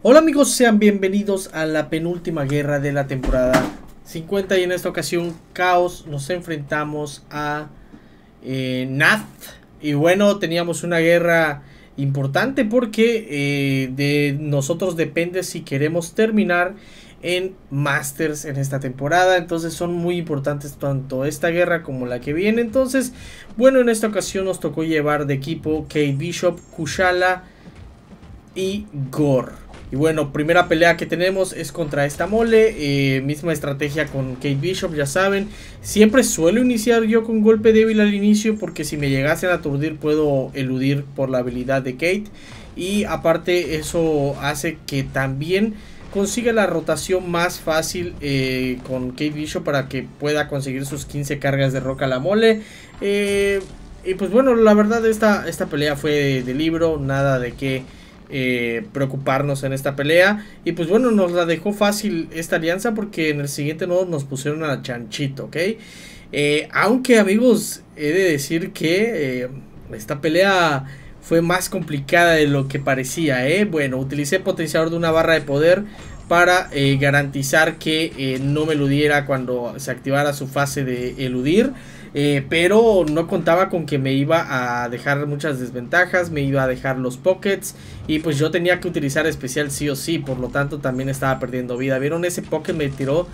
Hola amigos, sean bienvenidos a la penúltima guerra de la temporada 50 y en esta ocasión Caos nos enfrentamos a eh, Nath y bueno, teníamos una guerra importante porque eh, de nosotros depende si queremos terminar en Masters en esta temporada. Entonces son muy importantes tanto esta guerra como la que viene. Entonces, bueno, en esta ocasión nos tocó llevar de equipo Kate Bishop, Kushala y Gore. Y bueno, primera pelea que tenemos es contra esta mole. Eh, misma estrategia con Kate Bishop, ya saben. Siempre suelo iniciar yo con golpe débil al inicio porque si me llegasen a aturdir puedo eludir por la habilidad de Kate. Y aparte eso hace que también consiga la rotación más fácil eh, con Kate Bishop para que pueda conseguir sus 15 cargas de roca a la mole. Eh, y pues bueno, la verdad esta, esta pelea fue de libro, nada de que eh, preocuparnos en esta pelea. Y pues bueno, nos la dejó fácil esta alianza porque en el siguiente nodo nos pusieron a Chanchito, ¿ok? Eh, aunque amigos, he de decir que eh, esta pelea fue más complicada de lo que parecía, ¿eh? Bueno, utilicé potenciador de una barra de poder para garantizar que no me eludiera cuando se activara su fase de eludir. Eh, pero no contaba con que me iba a dejar muchas desventajas, me iba a dejar los pockets y pues yo tenía que utilizar especial sí o sí, por lo tanto también estaba perdiendo vida. ¿Vieron ese pocket? Me tiró,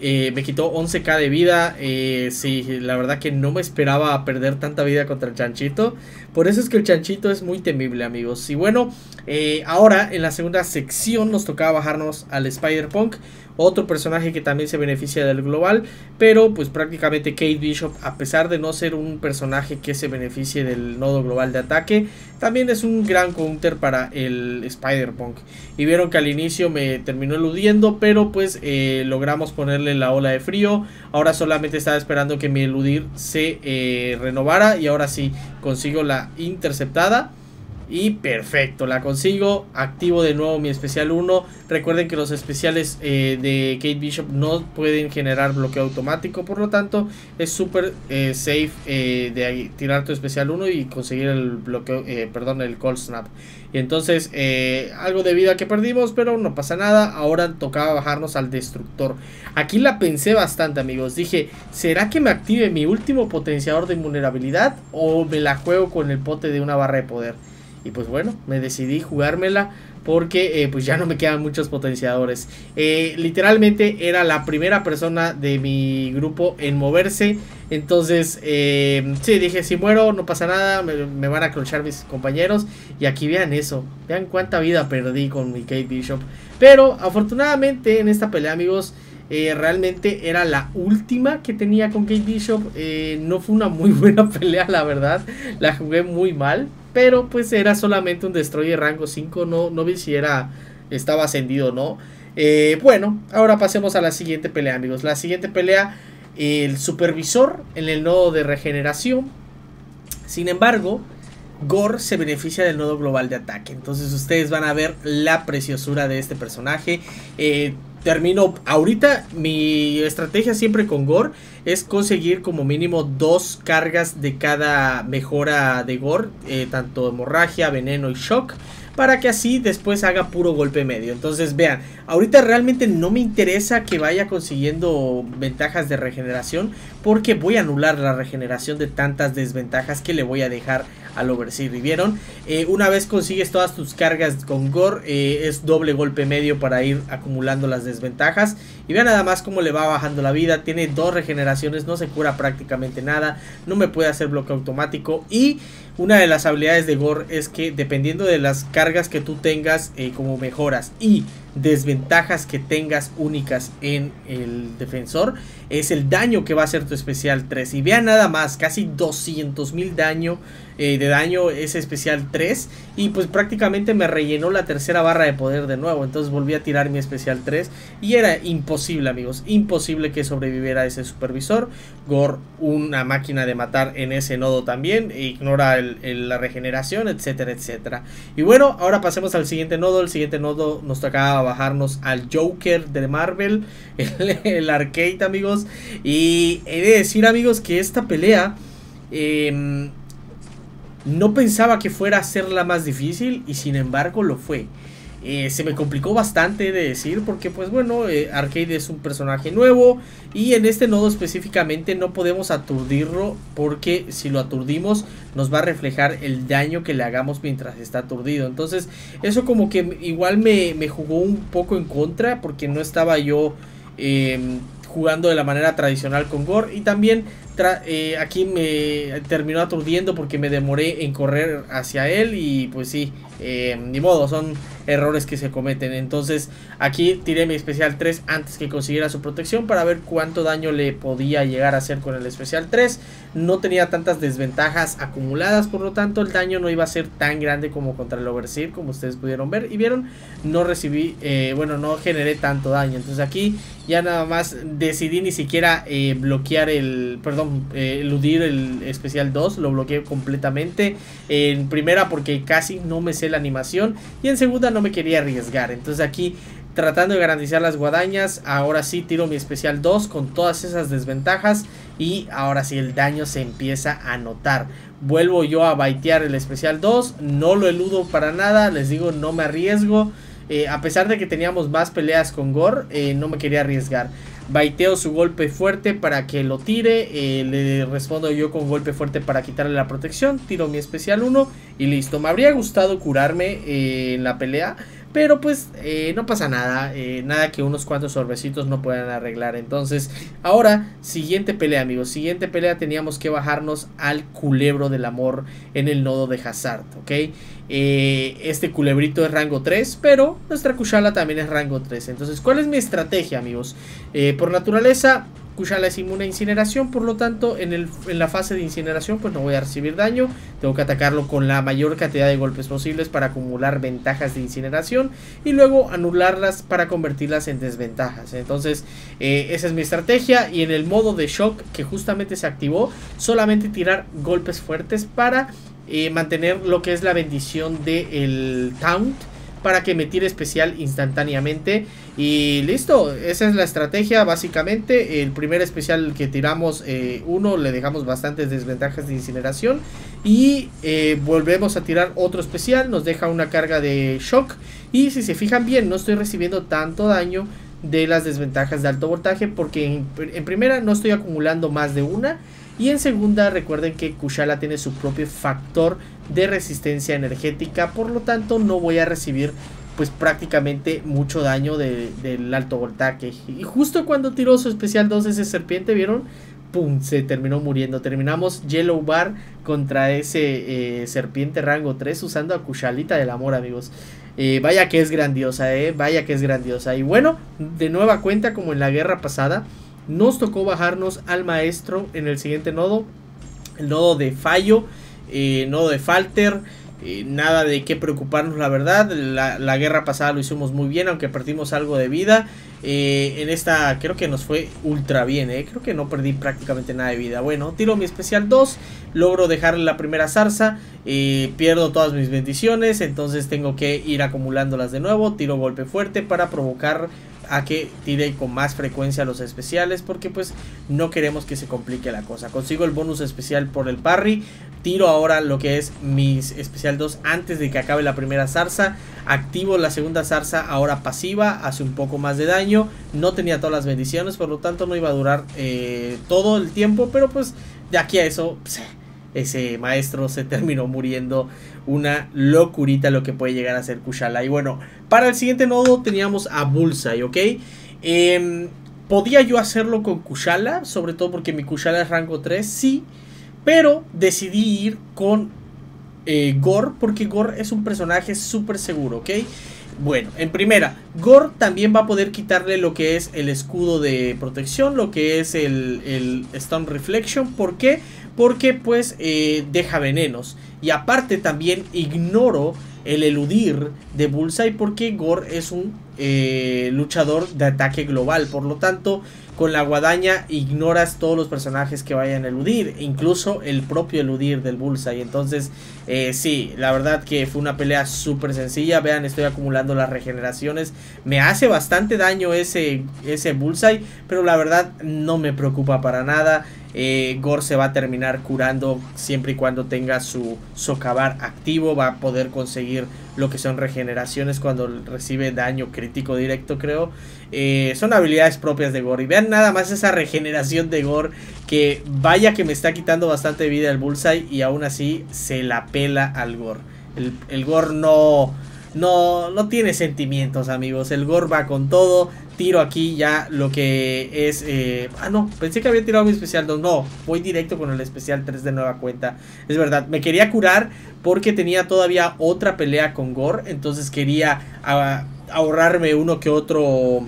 eh, me quitó 11k de vida, eh, sí, la verdad que no me esperaba perder tanta vida contra el chanchito. Por eso es que el chanchito es muy temible amigos. Y bueno, ahora en la segunda sección nos tocaba bajarnos al Spider-Punk. Otro personaje que también se beneficia del global. Pero pues prácticamente Kate Bishop, a pesar de no ser un personaje que se beneficie del nodo global de ataque, también es un gran counter para el Spider-Punk. Y vieron que al inicio me terminó eludiendo, pero pues eh, logramos ponerle la ola de frío. Ahora solamente estaba esperando que mi eludir se eh, renovara y ahora sí consigo la interceptada. Y perfecto, la consigo. Activo de nuevo mi especial 1. Recuerden que los especiales eh, de Kate Bishop no pueden generar bloqueo automático. Por lo tanto, es súper eh, safe eh, de tirar tu especial 1 y conseguir el bloqueo, perdón, el call snap. Y entonces, algo de vida que perdimos, pero no pasa nada. Ahora tocaba bajarnos al destructor. Aquí la pensé bastante, amigos. Dije, ¿será que me active mi último potenciador de vulnerabilidad? O me la juego con el pote de una barra de poder. Y pues bueno, me decidí jugármela porque eh, pues ya no me quedan muchos potenciadores. Eh, literalmente era la primera persona de mi grupo en moverse. Entonces, eh, sí, dije, si muero no pasa nada, me, van a clochar mis compañeros. Y aquí vean eso, vean cuánta vida perdí con mi Kate Bishop. Pero afortunadamente en esta pelea, amigos, realmente era la última que tenía con Kate Bishop. no fue una muy buena pelea, la verdad. La jugué muy mal. Pero pues era solamente un destroyer rango 5. No, no vi si era. Estaba ascendido o no. Eh, bueno, ahora pasemos a la siguiente pelea, amigos. La siguiente pelea. El supervisor en el nodo de regeneración. Sin embargo, Gore se beneficia del nodo global de ataque. Entonces ustedes van a ver la preciosura de este personaje. Eh, termino ahorita mi estrategia siempre con Gore es conseguir como mínimo dos cargas de cada mejora de Gore, eh, tanto hemorragia, veneno y shock para que así después haga puro golpe medio. Entonces vean, ahorita realmente no me interesa que vaya consiguiendo ventajas de regeneración porque voy a anular la regeneración de tantas desventajas que le voy a dejar al Overseer. ¿Y vieron? Eh, una vez consigues todas tus cargas con Gore, eh, es doble golpe medio para ir acumulando las desventajas. Y vean nada más cómo le va bajando la vida. Tiene dos regeneraciones, no se cura prácticamente nada. No me puede hacer bloque automático. Y una de las habilidades de Gore es que dependiendo de las cargas que tú tengas eh, como mejoras y desventajas que tengas únicas en el defensor es el daño que va a hacer tu especial 3 y vean nada más casi 200 mil daño eh, de daño ese especial 3 y pues prácticamente me rellenó la tercera barra de poder de nuevo entonces volví a tirar mi especial 3 y era imposible amigos imposible que sobreviviera ese supervisor. Gore una máquina de matar en ese nodo también ignora la regeneración etcétera etcétera. Y bueno ahora pasemos al siguiente nodo el siguiente nodo nos tocaba bajarnos al Joker de Marvel el, arcade amigos y he de decir amigos que esta pelea eh, no pensaba que fuera a ser la más difícil y sin embargo lo fue. eh, se me complicó bastante de decir porque pues bueno, eh, Arcade es un personaje nuevo y en este nodo específicamente no podemos aturdirlo porque si lo aturdimos nos va a reflejar el daño que le hagamos mientras está aturdido. Entonces eso como que igual me, me jugó un poco en contra porque no estaba yo em, jugando de la manera tradicional con Gore y también eh, aquí me terminó aturdiendo porque me demoré en correr hacia él y pues sí, eh, ni modo, son errores que se cometen. Entonces aquí tiré mi especial 3 antes que consiguiera su protección para ver cuánto daño le podía llegar a hacer con el especial 3. No tenía tantas desventajas acumuladas, por lo tanto el daño no iba a ser tan grande como contra el Overseer, como ustedes pudieron ver. Y vieron, no recibí, eh, bueno, no generé tanto daño. Entonces aquí ya nada más decidí ni siquiera eh, bloquear el, perdón, eh, eludir el especial 2, lo bloqueé completamente. En primera porque casi no me sé la animación y en segunda no me quería arriesgar. Entonces aquí tratando de garantizar las guadañas, ahora sí tiro mi especial 2 con todas esas desventajas y ahora sí el daño se empieza a notar. Vuelvo yo a baitear el especial 2, no lo eludo para nada, les digo no me arriesgo. Eh, a pesar de que teníamos más peleas con Gore, eh, no me quería arriesgar. Baiteo su golpe fuerte para que lo tire. Eh, le respondo yo con golpe fuerte para quitarle la protección. Tiro mi especial 1 y listo. Me habría gustado curarme en la pelea. Pero pues eh, no pasa nada, eh, nada que unos cuantos sorbecitos no puedan arreglar. Entonces, ahora, siguiente pelea, amigos. Siguiente pelea teníamos que bajarnos al culebro del amor en el nodo de Hazard, ¿ok? Eh, este culebrito es rango 3, pero nuestra Kushala también es rango 3. Entonces, ¿cuál es mi estrategia, amigos? por naturaleza, Kushala es inmune a incineración, por lo tanto en, el, en, la fase de incineración pues no voy a recibir daño, tengo que atacarlo con la mayor cantidad de golpes posibles para acumular ventajas de incineración y luego anularlas para convertirlas en desventajas. Entonces eh, esa es mi estrategia y en el modo de shock que justamente se activó, solamente tirar golpes fuertes para eh, mantener lo que es la bendición del taunt para que me tire especial instantáneamente. Y listo, esa es la estrategia básicamente. El primer especial que tiramos, eh, uno, le dejamos bastantes desventajas de incineración. Y eh, volvemos a tirar otro especial, nos deja una carga de shock. Y si se fijan bien, no estoy recibiendo tanto daño de las desventajas de alto voltaje porque en, en primera no estoy acumulando más de una y en segunda, recuerden que Kushala tiene su propio factor de resistencia energética, por lo tanto no voy a recibir pues prácticamente mucho daño del alto voltaje. Y justo cuando tiró su especial 2 ese serpiente, ¿vieron? ¡Pum! Se terminó muriendo. Terminamos Yellow Bar contra ese eh, serpiente rango 3 usando a del amor, amigos. Eh, vaya que es grandiosa, eh. Vaya que es grandiosa. Y bueno, de nueva cuenta como en la guerra pasada nos tocó bajarnos al maestro en el siguiente nodo. El nodo de fallo. Eh, nodo de falter. Eh, nada de qué preocuparnos la verdad. La, guerra pasada lo hicimos muy bien. Aunque perdimos algo de vida. Eh, en esta creo que nos fue ultra bien. Creo que no perdí prácticamente nada de vida. Bueno, tiro mi especial 2. Logro dejarle la primera zarza. pierdo todas mis bendiciones. Entonces tengo que ir acumulándolas de nuevo. Tiro golpe fuerte para provocar a que tire con más frecuencia los especiales porque pues no queremos que se complique la cosa. Consigo el bonus especial por el parry, tiro ahora lo que es mis especial 2 antes de que acabe la primera zarza, activo la segunda zarza ahora pasiva, hace un poco más de daño, no tenía todas las bendiciones, por lo tanto no iba a durar eh, todo el tiempo, pero pues de aquí a eso... ese maestro se terminó muriendo. Una locurita lo que puede llegar a ser Kushala. Y bueno, para el siguiente nodo teníamos a Bullseye, ¿ok? Em, ¿Podía yo hacerlo con Kushala? Sobre todo porque mi Kushala es rango 3, sí. Pero decidí ir con eh, Gore porque Gore es un personaje súper seguro, ¿ok? Bueno, en primera, Gore también va a poder quitarle lo que es el escudo de protección, lo que es el, Stone Reflection. ¿Por qué? Porque pues eh, deja venenos. Y aparte también ignoro el eludir de Bullseye porque Gore es un eh, luchador de ataque global. Por lo tanto, con la guadaña ignoras todos los personajes que vayan a eludir, incluso el propio eludir del Bullseye. Entonces, eh, sí, la verdad que fue una pelea súper sencilla. Vean, estoy acumulando las regeneraciones. Me hace bastante daño ese, ese Bullseye, pero la verdad no me preocupa para nada. Eh, Gore se va a terminar curando siempre y cuando tenga su socavar activo. Va a poder conseguir lo que son regeneraciones cuando recibe daño crítico directo, creo. Eh, son habilidades propias de Gore. Y vean nada más esa regeneración de Gore. Que vaya que me está quitando bastante vida el Bullseye. Y aún así se la pela al Gore. El, el Gore no no, no tiene sentimientos, amigos. El Gore va con todo. Tiro aquí ya lo que es... Eh, ah, no, pensé que había tirado mi especial 2. No, voy directo con el especial 3 de nueva cuenta. Es verdad, me quería curar porque tenía todavía otra pelea con Gore. Entonces quería ah, ahorrarme uno que otro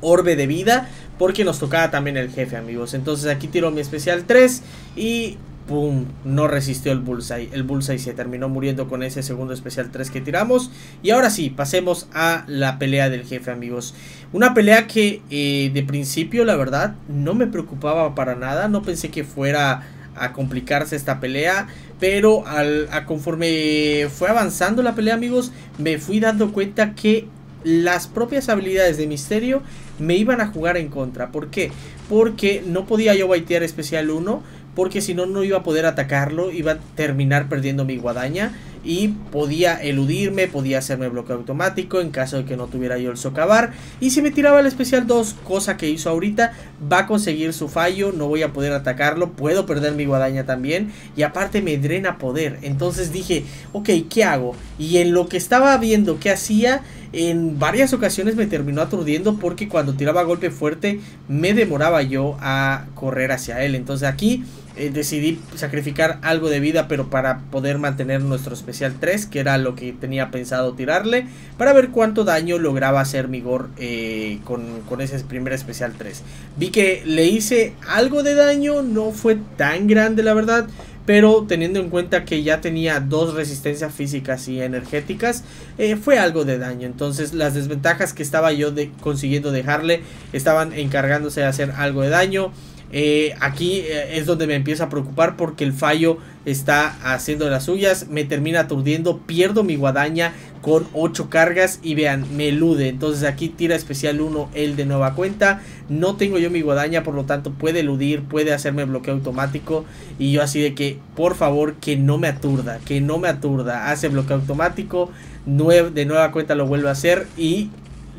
orbe de vida. Porque nos tocaba también el jefe, amigos. Entonces aquí tiro mi especial 3 y ¡Pum! No resistió el Bullseye. El Bullseye se terminó muriendo con ese segundo especial 3 que tiramos. Y ahora sí, pasemos a la pelea del jefe, amigos. Una pelea que eh, de principio, la verdad, no me preocupaba para nada. No pensé que fuera a complicarse esta pelea. Pero al, a conforme fue avanzando la pelea, amigos, me fui dando cuenta que las propias habilidades de misterio me iban a jugar en contra. ¿Por qué? Porque no podía yo baitear especial 1 porque si no, no iba a poder atacarlo, iba a terminar perdiendo mi guadaña y podía eludirme, podía hacerme bloqueo automático en caso de que no tuviera yo el socavar. Y si me tiraba el especial 2, cosa que hizo ahorita, va a conseguir su fallo, no voy a poder atacarlo, puedo perder mi guadaña también y aparte me drena poder. Entonces dije, ok, ¿qué hago? Y en lo que estaba viendo qué hacía, en varias ocasiones me terminó aturdiendo porque cuando tiraba golpe fuerte me demoraba yo a correr hacia él. Entonces aquí eh, decidí sacrificar algo de vida pero para poder mantener nuestro especial 3 que era lo que tenía pensado tirarle para ver cuánto daño lograba hacer Migor eh, con, con, ese primer especial 3 vi que le hice algo de daño no fue tan grande la verdad pero teniendo en cuenta que ya tenía dos resistencias físicas y energéticas, eh, fue algo de daño. Entonces las desventajas que estaba yo de, consiguiendo dejarle estaban encargándose de hacer algo de daño. Eh, aquí eh, es donde me empiezo a preocupar porque el fallo está haciendo las suyas, me termina aturdiendo, pierdo mi guadaña con 8 cargas y vean, me elude. Entonces aquí tira especial 1 el de nueva cuenta. No tengo yo mi guadaña, por lo tanto puede eludir, puede hacerme bloqueo automático. Y yo así de que, por favor, que no me aturda, que no me aturda. Hace bloqueo automático, de nueva cuenta lo vuelve a hacer y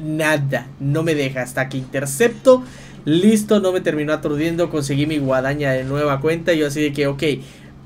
nada, no me deja hasta que intercepto Listo, no me terminó aturdiendo, conseguí mi guadaña de nueva cuenta. Yo así de que, ok,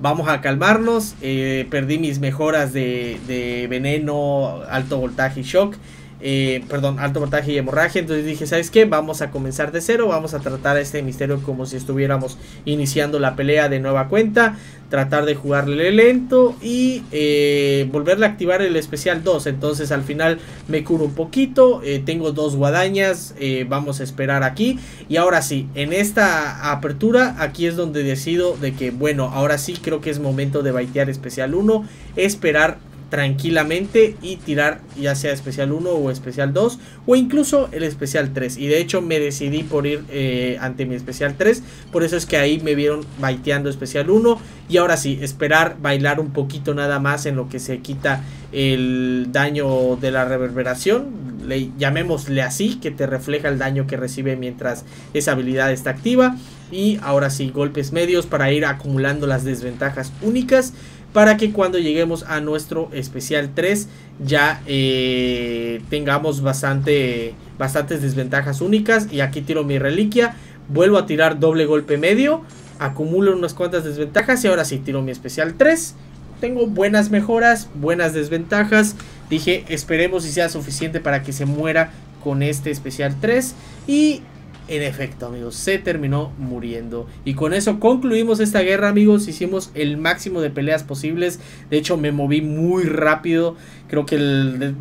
vamos a calmarnos. Eh, perdí mis mejoras de, de veneno, alto voltaje y shock. Eh, perdón, alto voltaje y hemorragia. Entonces dije, ¿sabes qué? Vamos a comenzar de cero. Vamos a tratar este misterio como si estuviéramos iniciando la pelea de nueva cuenta. Tratar de jugarle lento y eh, volverle a activar el especial 2. Entonces al final me curo un poquito. Eh, tengo dos guadañas. vamos a esperar aquí. Y ahora sí, en esta apertura, aquí es donde decido de que, bueno, ahora sí creo que es momento de baitear especial 1. Esperar tranquilamente y tirar ya sea especial 1 o especial 2 o incluso el especial 3 y de hecho me decidí por ir eh, ante mi especial 3 por eso es que ahí me vieron baiteando especial 1 y ahora sí esperar bailar un poquito nada más en lo que se quita el daño de la reverberación. Le, llamémosle así que te refleja el daño que recibe mientras esa habilidad está activa. Y ahora sí golpes medios para ir acumulando las desventajas únicas para que cuando lleguemos a nuestro especial 3 ya eh, tengamos bastante, bastantes desventajas únicas. Y aquí tiro mi reliquia, vuelvo a tirar doble golpe medio, acumulo unas cuantas desventajas y ahora sí tiro mi especial 3. Tengo buenas mejoras, buenas desventajas. Dije, esperemos si sea suficiente para que se muera con este especial 3. Y en efecto, amigos, se terminó muriendo. Y con eso concluimos esta guerra, amigos. Hicimos el máximo de peleas posibles. De hecho, me moví muy rápido. Creo que eh,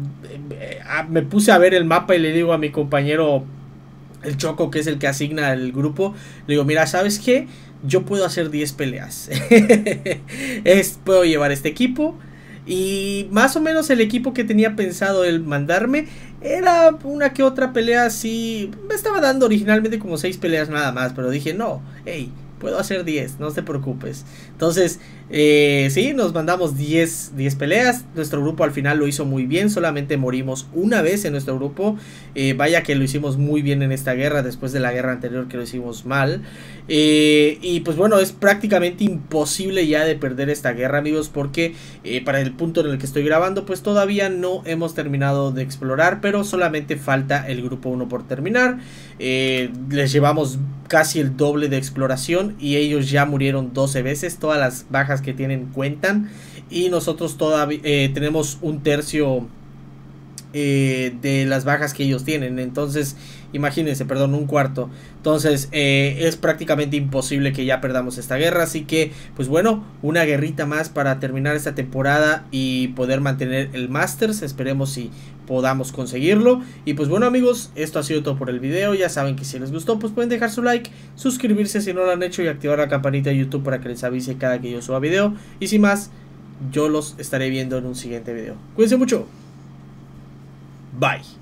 me puse a ver el mapa y le digo a mi compañero, el Choco, que es el que asigna el grupo, le digo, mira, ¿sabes qué? Yo puedo hacer 10 peleas. es, puedo llevar este equipo y más o menos el equipo que tenía pensado el mandarme era una que otra pelea así. Me estaba dando originalmente como 6 peleas nada más, pero dije, no, hey, puedo hacer 10, no te preocupes. Entonces, Eh, sí, nos mandamos 10, 10 peleas. Nuestro grupo al final lo hizo muy bien. Solamente morimos una vez en nuestro grupo. Eh, vaya que lo hicimos muy bien en esta guerra. Después de la guerra anterior que lo hicimos mal. Eh, y pues bueno, es prácticamente imposible ya de perder esta guerra, amigos. Porque para el punto en el que estoy grabando, pues todavía no hemos terminado de explorar. Pero solamente falta el grupo 1 por terminar. les llevamos casi el doble de exploración. Y ellos ya murieron 12 veces. Todas las bajas que tienen cuentan. Y nosotros todavía eh, tenemos un tercio eh, de las bajas que ellos tienen. Entonces, imagínense, perdón, un cuarto. Entonces, eh, es prácticamente imposible que ya perdamos esta guerra. Así que, pues bueno, una guerrita más para terminar esta temporada y poder mantener el Masters. Esperemos si podamos conseguirlo. Y pues bueno amigos, esto ha sido todo por el video. Ya saben que si les gustó, pues pueden dejar su like, suscribirse si no lo han hecho y activar la campanita de YouTube para que les avise cada que yo suba video. Y sin más, yo los estaré viendo en un siguiente video. Cuídense mucho. Bye.